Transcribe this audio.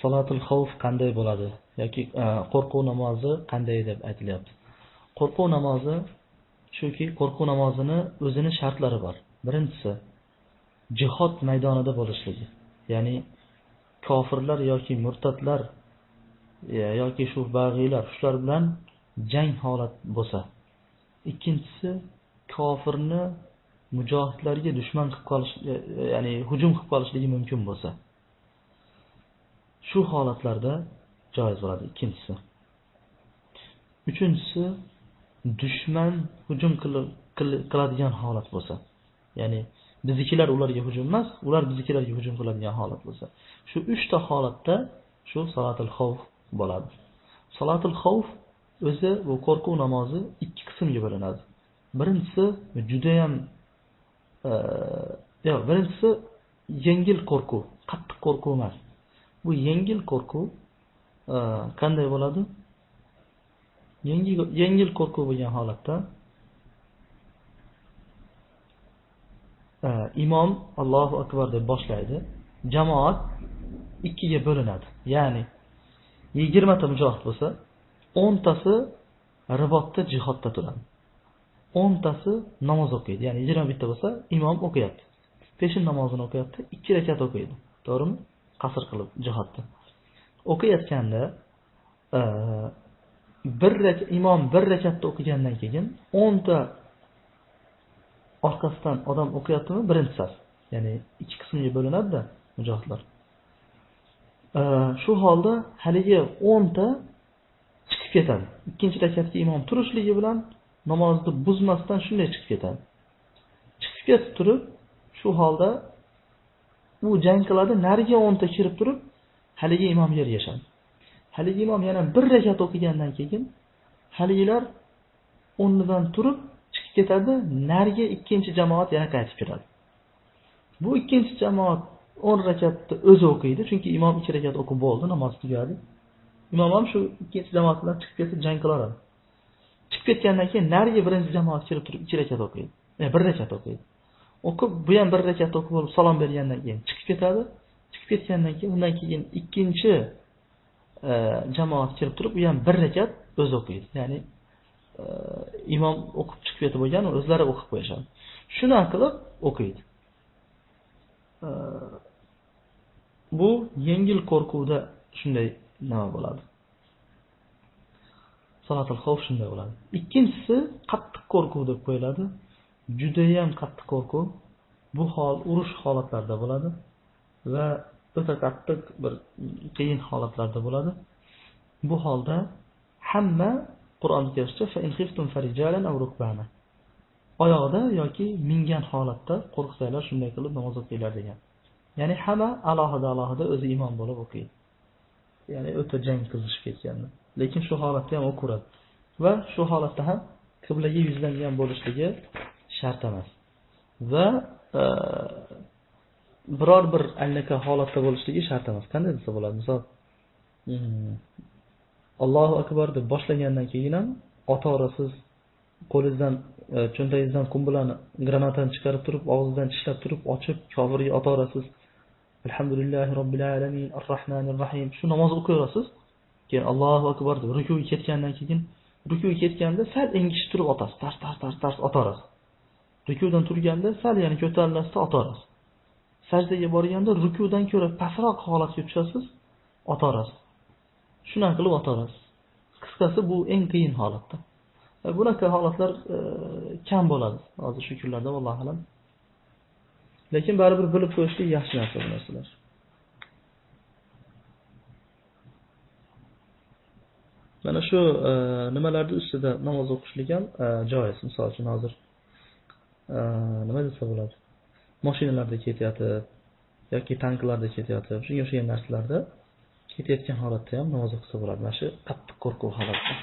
Salatul xavf qanday bo'ladi yoki e, qo'rquv namozi qanday deb aytilyapti. Qo'rquv namozi shuki, qo'rquv namozini o'zini shartlari bor. Birinchisi jihod maydonida bo'lishligi. Ya'ni kofirlar yoki murtadlar e, yoki shu bag'iylar shular bilan jang holat bo'lsa. Ikkinchisi kofirni mujohidlarga dushman qilib qolish, e, ya'ni hujum qilib qolishligi mumkin bo'lsa. Shu holatlarda joiz bo'ladi ikkinchisi. Uchinchisi dushman hujum qiladigan holat bo'lsa. Ya'ni biznikilar ularga hujum emas, ular biznikilarga hujum qiladigan holat bo'lsa. Shu 3 ta holatda shu salatul xavf bo'ladi. Salatul xavf o'zi bu qo'rquv namozi ikki qismga bo'linadi. Birinchisi juda ham e, yo'q, birinchisi yengil qo'rquv, qattiq qo'rquv emas. Bu yengil qo'rquv e, qanday bo'ladi? Yengil yengil qo'rquv bo'lgan holatda e, imom Allohu akbar deb boshlaydi. Jamoat ikkiga bo'linadi. Ya'ni 20 mujohid bo'lsa, 10 tasi ribotda jihodda turadi. 10 tasi namoz o'qiydi. Ya'ni 21 bitta bo'lsa, imom o'qiyapti. Peshin namozini o'qiyapti, 2 rakat o'qiydi. To'g'rimi? Qasr qilib jihodni O'qiyotganda e, bir rakat imom bir rakatni o'qigandan keyin 10 ta orqasidan odam o'qiyaptimi? Birinchi saf. Ya'ni ikki qismga bo'linadida mujohidlar. E, shu holda haligi 10 ta chiqib ketadi. Ikkinchi rakatga imom turishligi bilan namozni buzmasdan shunday chiqib ketadi. Chiqib ketib turib, shu holda u jang qiladi, nariga 10 ta kirib turib, haligi imom yer yashadi. Haligi imom yana bir rakat o'qigandan keyin haligilar o'rnidan turib chiqib ketadi, nariga ikkinchi jamoat yana qaytib kiradi. Bu ikkinchi jamoat 10 rakatni o'zi o'qiydi, chunki imom ikki rakat o'qib bo'ldi, namoz tugadi. Imom ham shu ikkinchi jamoat bilan chiqib ketib jang qilar Chiqib ketgandan keyin nariga birinchi jamoat kirib turib ikki rakat o'qiydi. E, bir 1 rakat o'qiydi. O'qib, bu ham bir rakat o'qib bo'lib salom bergandan keyin chiqib ketadi. Chiqib ketgandan keyin undan keyin ikkinchi e, jamoat kirib turib, u ham bir rakat o'zi o'qiydi. Ya'ni e, imom o'qib chiqib ketib bo'lgan, o'zlari o'qib qo'yishadi. shunaqa qilib o'qiydi. E, bu yengil qo'rquvda shunday nima bo'ladi. Salatul xavf shunday bo'ladi. Ikkinchisi qattiq qo'rquv deb qo'yiladi. Juda ham qattiq qo'rquv. Bu hol urush holatlarida bo'ladi va o'ta qattiq bir qiyin holatlarda bo'ladi. Bu holda hamma Qur'onda kelishicha fa aw rukbana. Oyog'ida yoki mingan holatda qo'rqsanglar shunday qilib namoz o'qinglar degan. Ya'ni hamma alohida alohida o'zi imom bo'lib o'qiydi. Ya'ni o'ta jang qizishib ketganda. Lekin shu holatda ham o'qiradi. Va shu holatda ham qiblaga yuzlangan bo'lishligi shart emas. Va e, biror bir allaka holatda bo'lishligi shart emas. Qanday desa bo'ladi? Misol hmm, Allohu akbar deb boshlagandan keyin ham ota-orasiz qo'lingizdan e, cho'ntagingizdan qumbilani granatani chiqarib turib, og'zidan tishlab turib, ochib, kofirga ota-orasiz alhamdulillahi robbil alamin arrohmanir rohim shu namozni o'qiyverasiz keyin allohu akbar deb rukuga ketgandan keyin rukuga ketganda sal engishib turib otasiz tars tars tars tars otorasiz rukudan turganda sal ya'ni ko'tarilasizda otorasiz. Sajdaga borganda rukudan ko'ra pastroq holatga tushasiz otorasiz. Shunaqa qilib otorasiz. Qisqasi bu eng qiyin holatda. E, bunaqa holatlar e, kam bo'ladi hozir shu kunlarda vallohu alam. Lekin baribir bilib qo'yishlik yaxshi narsa bu narsalar. Mana shu e, nimalarni ustida namoz o'qishlik ham e, joiz. Misol uchun hozir nima desa bo'ladi mashinalarda ketayotib yoki tanklarda ketayotib shunga o'xshagan narsalarda ketayotgan holatda ham namoz o'qisa bo'ladi mana shu qattiq qo'rquv holatda